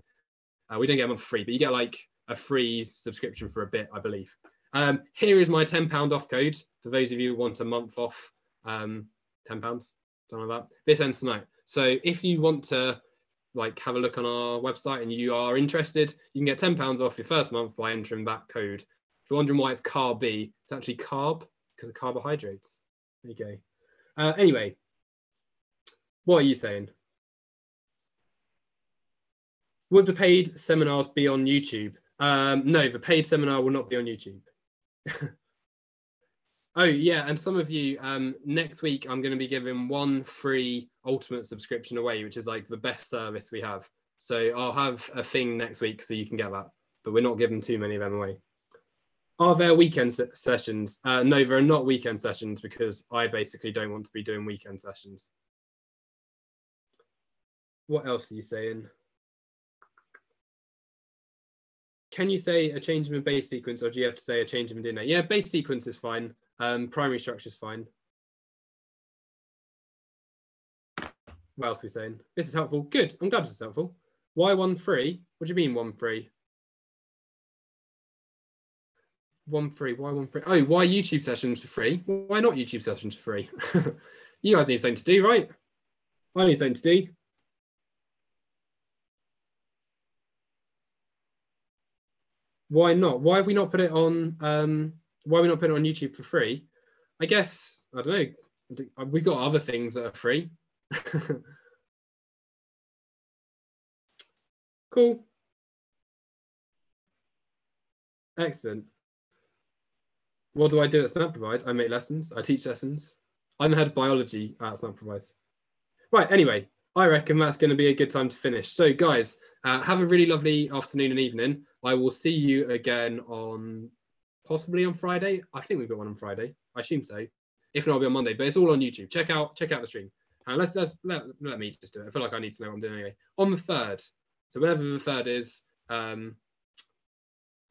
Uh, we don't get a month for free, but you get like a free subscription for a bit, I believe. Um, here is my £10 off code for those of you who want a month off, um, £10, something like that. This ends tonight. So if you want to like have a look on our website and you are interested, you can get £10 off your first month by entering that code. If you're wondering why it's carb B, it's actually carb because of carbohydrates. There you go. Uh, anyway, what are you saying? Would the paid seminars be on YouTube? Um, no, the paid seminar will not be on YouTube. [laughs] oh yeah, and some of you um, next week I'm going to be giving one free ultimate subscription away, which is like the best service we have. So I'll have a thing next week so you can get that, but we're not giving too many of them away. Are there weekend sessions? Uh, no, there are not weekend sessions because I basically don't want to be doing weekend sessions. What else are you saying? can you say a change in base sequence or do you have to say a change in DNA? Yeah, base sequence is fine. Um, primary structure is fine. What else are we saying? This is helpful. Good. I'm glad this is helpful. Why one free? What do you mean one free? One free. Why one free? Oh, why YouTube sessions for free? Why not YouTube sessions for free? [laughs] you guys need something to do, right? I need something to do. why not? Why have we not put it on? Um, why have we not put it on YouTube for free? I guess I don't know. We've got other things that are free. [laughs] cool. Excellent. What do I do at SnapRevise? I make lessons. I teach lessons. I'm the head of biology at SnapRevise. Right. Anyway, I reckon that's going to be a good time to finish. So, guys, uh, have a really lovely afternoon and evening. I will see you again on possibly on Friday. I think we've got one on Friday. I assume so. If not, it'll be on Monday. But it's all on YouTube. Check out check out the stream. And let's let's let, let me just do it. I feel like I need to know what I'm doing anyway. On the third. So whenever the third is, um,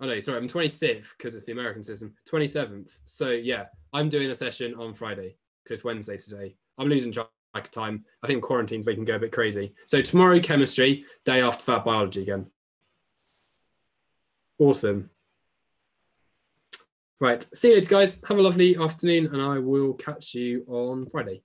oh no, sorry, I'm 26th because it's the American system. 27th. So yeah, I'm doing a session on Friday because it's Wednesday today. I'm losing track of time. I think quarantine's making go a bit crazy. So tomorrow chemistry, day after that biology again. Awesome. Right. See you later, guys. Have a lovely afternoon, and I will catch you on Friday.